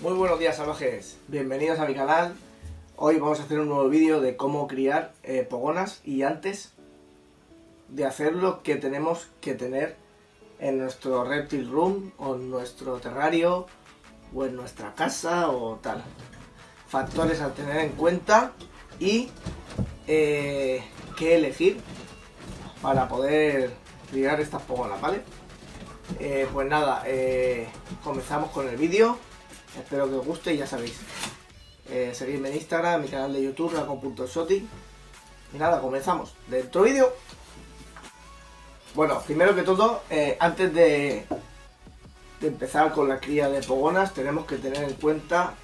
Muy buenos días salvajes, bienvenidos a mi canal. Hoy vamos a hacer un nuevo vídeo de cómo criar eh, pogonas y antes de hacerlo que tenemos que tener en nuestro reptil room o en nuestro terrario o en nuestra casa o tal. Factores a tener en cuenta y eh, qué elegir para poder criar estas pogonas, ¿vale? Eh, pues nada, eh, comenzamos con el vídeo. Espero que os guste y ya sabéis. Eh, seguidme en Instagram, mi canal de YouTube, racon.shoti. Y nada, comenzamos. Dentro vídeo. Bueno, primero que todo, eh, antes de, empezar con la cría de pogonas, tenemos que tener en cuenta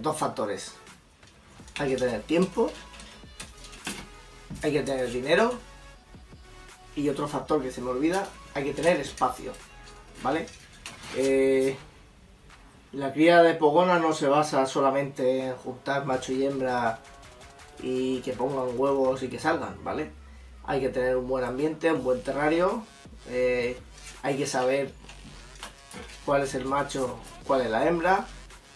dos factores. Hay que tener tiempo, hay que tener dinero y otro factor que se me olvida, hay que tener espacio, ¿vale? Eh, la cría de pogona no se basa solamente en juntar macho y hembra y que pongan huevos y que salgan, ¿vale? Hay que tener un buen ambiente, un buen terrario, eh, hay que saber cuál es el macho, cuál es la hembra,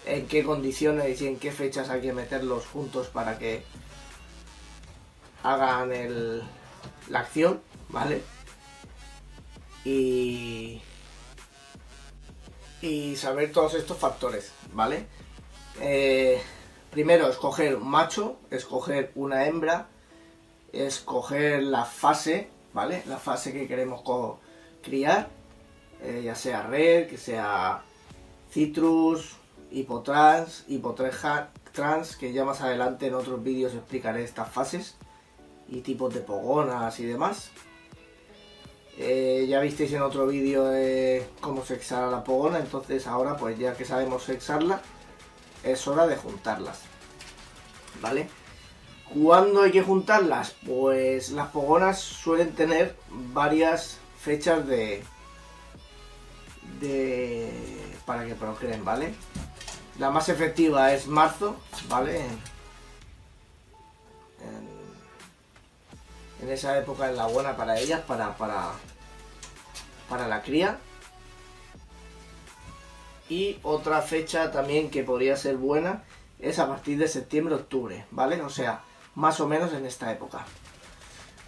en qué condiciones y en qué fechas hay que meterlos juntos para que hagan el, la acción, ¿vale? Y, y saber todos estos factores, ¿vale? Eh, primero, escoger un macho, escoger una hembra, escoger la fase, ¿vale? La fase que queremos criar, eh, ya sea red, que sea citrus, hipotrans, hipotrans, que ya más adelante en otros vídeos explicaré estas fases y tipos de pogonas y demás. Eh, ya visteis en otro vídeo eh, cómo sexar a la pogona, entonces ahora pues ya que sabemos sexarla, es hora de juntarlas. ¿Vale? ¿Cuándo hay que juntarlas? Pues las pogonas suelen tener varias fechas de, de para que procreen, ¿vale? La más efectiva es marzo, ¿vale? En, esa época es la buena para ellas, para, para, para la cría. Y otra fecha también que podría ser buena es a partir de septiembre-octubre, ¿vale? O sea, más o menos en esta época.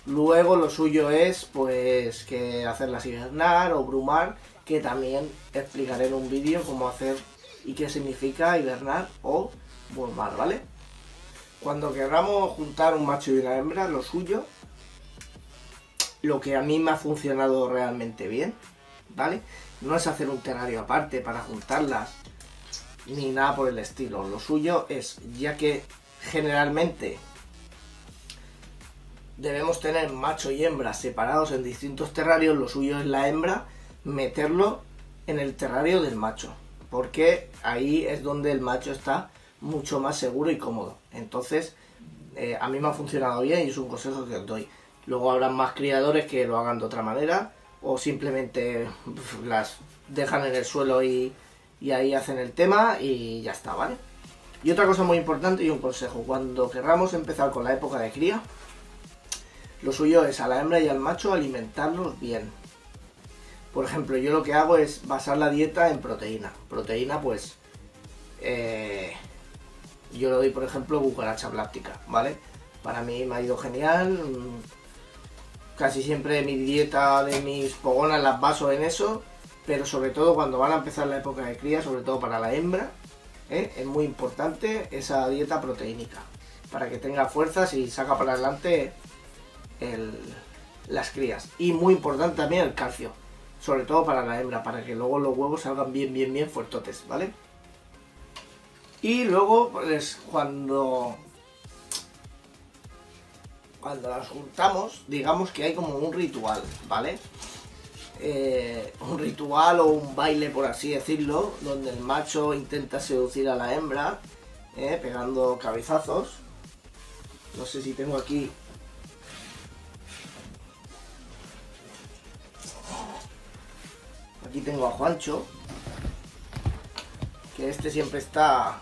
Luego lo suyo es pues que hacerlas hibernar o brumar, que también explicaré en un vídeo cómo hacer y qué significa hibernar o brumar, ¿vale? Cuando queramos juntar un macho y una hembra, lo suyo, lo que a mí me ha funcionado realmente bien, ¿vale? No es hacer un terrario aparte para juntarlas, ni nada por el estilo. Lo suyo es, ya que generalmente debemos tener macho y hembra separados en distintos terrarios, lo suyo es la hembra meterlo en el terrario del macho, porque ahí es donde el macho está mucho más seguro y cómodo. Entonces, eh, a mí me ha funcionado bien y es un consejo que os doy. Luego habrá más criadores que lo hagan de otra manera o simplemente las dejan en el suelo y, y ahí hacen el tema y ya está, ¿vale? Y otra cosa muy importante y un consejo, cuando querramos empezar con la época de cría, lo suyo es a la hembra y al macho alimentarlos bien. Por ejemplo, yo lo que hago es basar la dieta en proteína. Proteína, pues, eh, yo le doy, por ejemplo, cucaracha bláctica, ¿vale? Para mí me ha ido genial. Casi siempre mi dieta de mis pogonas las baso en eso, pero sobre todo cuando van a empezar la época de cría, sobre todo para la hembra, ¿eh? es muy importante esa dieta proteínica, para que tenga fuerzas y saca para adelante el- las crías. Y muy importante también el calcio, sobre todo para la hembra, para que luego los huevos salgan bien, bien, bien fuertotes, ¿vale? Y luego, pues cuando cuando las juntamos, digamos que hay como un ritual, ¿vale? Eh, un ritual o un baile, por así decirlo, donde el macho intenta seducir a la hembra, eh, pegando cabezazos. No sé si tengo aquí. Aquí tengo a Juancho, que este siempre está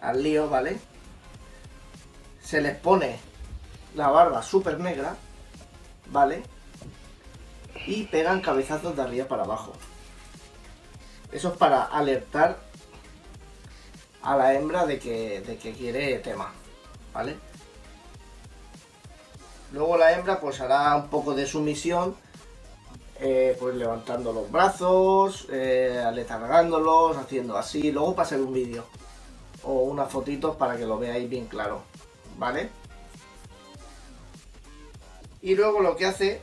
al lío, ¿vale? Se les pone la barba súper negra ¿vale? Y pegan cabezazos de arriba para abajo. Eso es para alertar a la hembra de que, de que quiere tema, ¿vale? Luego la hembra pues hará un poco de sumisión, eh, pues levantando los brazos, eh, aletargándolos, haciendo así. Luego pasaré un vídeo o unas fotitos para que lo veáis bien claro, ¿vale? Y luego lo que hace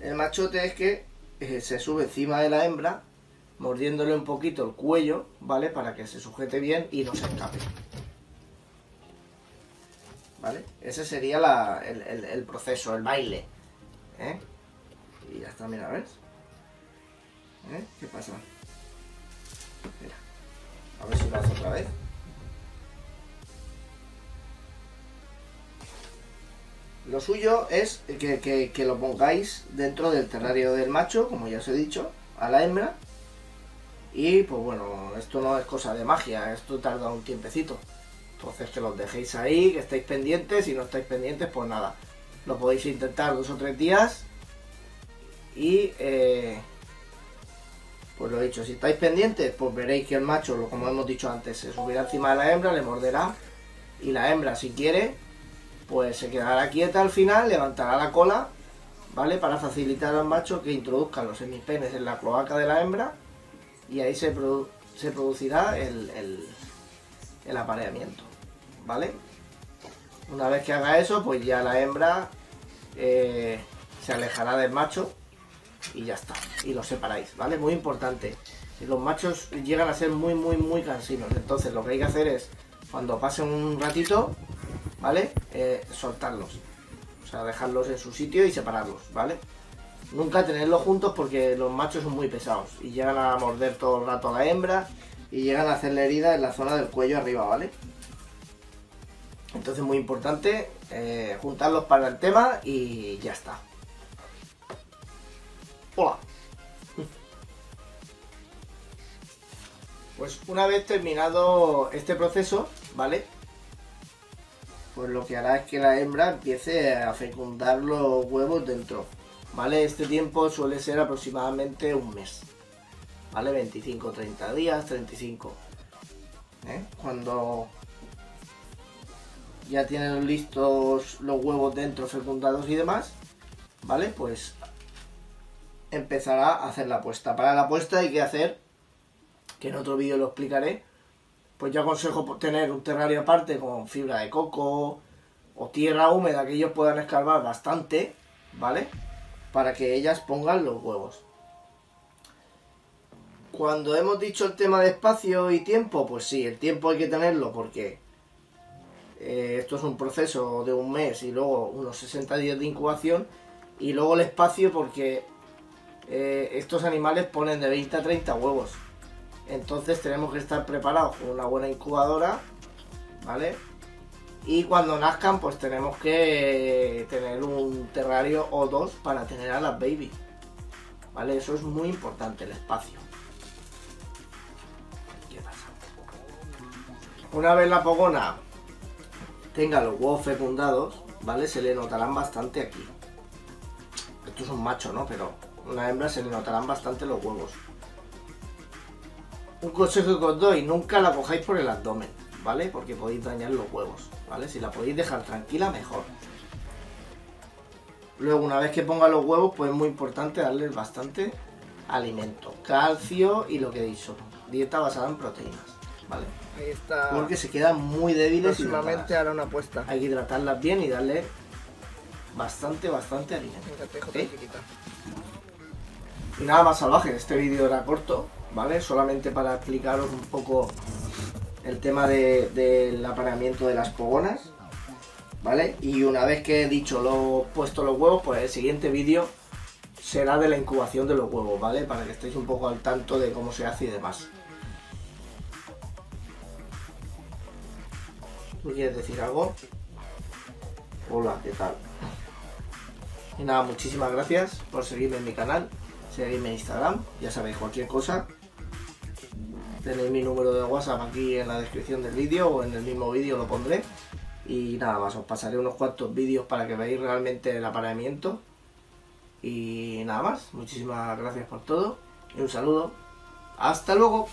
el machote es que eh, se sube encima de la hembra, mordiéndole un poquito el cuello, ¿vale? Para que se sujete bien y no se escape. ¿Vale? Ese sería el, proceso, el baile. ¿eh? Y ya está, mira, ¿ves? ¿Eh? ¿Qué pasa? Mira. A ver si lo hace otra vez. Lo suyo es que, lo pongáis dentro del terrario del macho, como ya os he dicho, a la hembra. Y pues bueno, esto no es cosa de magia, esto tarda un tiempecito. Entonces que los dejéis ahí, que estéis pendientes, y no estáis pendientes, pues nada. Lo podéis intentar dos o tres días. Y eh, pues lo he dicho, si estáis pendientes, pues veréis que el macho, como hemos dicho antes, se subirá encima de la hembra, le morderá. Y la hembra, si quiere, pues se quedará quieta al final, levantará la cola, ¿vale? Para facilitar al macho que introduzca los semipenes en la cloaca de la hembra y ahí se, producirá el, apareamiento, ¿vale? Una vez que haga eso, pues ya la hembra eh, se alejará del macho y ya está, y lo separáis, ¿vale? Muy importante. Los machos llegan a ser muy, muy, muy cansinos, entonces lo que hay que hacer es, cuando pase un ratito, ¿vale? Eh, soltarlos. O sea, dejarlos en su sitio y separarlos, ¿vale? Nunca tenerlos juntos porque los machos son muy pesados y llegan a morder todo el rato a la hembra y llegan a hacerle herida en la zona del cuello arriba, ¿vale? Entonces muy importante eh, juntarlos para el tema y ya está. Hola. Pues una vez terminado este proceso, ¿vale? Pues lo que hará es que la hembra empiece a fecundar los huevos dentro. ¿Vale? Este tiempo suele ser aproximadamente un mes. ¿Vale? 25, 30 días, 35. ¿Eh? Cuando ya tienen listos los huevos dentro fecundados y demás, ¿vale? Pues empezará a hacer la puesta. Para la puesta hay que hacer, que en otro vídeo lo explicaré, pues yo aconsejo tener un terrario aparte con fibra de coco o tierra húmeda que ellos puedan escarbar bastante, ¿vale? Para que ellas pongan los huevos. Cuando hemos dicho el tema de espacio y tiempo, pues sí, el tiempo hay que tenerlo porque eh, esto es un proceso de un mes y luego unos 60 días de incubación y luego el espacio porque eh, estos animales ponen de 20 a 30 huevos. Entonces tenemos que estar preparados con una buena incubadora, ¿vale? Y cuando nazcan, pues tenemos que tener un terrario o dos para tener a las baby. ¿Vale? Eso es muy importante, el espacio. ¿Qué? Una vez la pogona tenga los huevos fecundados, ¿vale? Se le notarán bastante aquí. Esto es un macho, ¿no? Pero una hembra se le notarán bastante los huevos un consejo que os doy, nunca la cojáis por el abdomen, ¿vale? Porque podéis dañar los huevos, ¿vale? Si la podéis dejar tranquila, mejor. Luego, una vez que ponga los huevos, pues es muy importante darles bastante alimento, calcio y lo que he dicho, dieta basada en proteínas, ¿vale? Ahí está. Porque se quedan muy débiles. Próximamente hará una apuesta. Hay que hidratarlas bien y darle bastante, bastante alimento. ¿Eh? Y nada más salvaje, este vídeo era corto, ¿vale? Solamente para explicaros un poco el tema del apareamiento de las pogonas, ¿vale? Y una vez que he dicho lo puesto los huevos, pues el siguiente vídeo será de la incubación de los huevos, ¿vale? Para que estéis un poco al tanto de cómo se hace y demás. ¿Tú quieres decir algo? Hola, ¿qué tal? Y nada, muchísimas gracias por seguirme en mi canal, seguirme en Instagram, ya sabéis, cualquier cosa, Tenéis mi número de WhatsApp aquí en la descripción del vídeo o en el mismo vídeo lo pondré. Y nada más, os pasaré unos cuantos vídeos para que veáis realmente el apareamiento. Y nada más, muchísimas gracias por todo y un saludo. Hasta luego.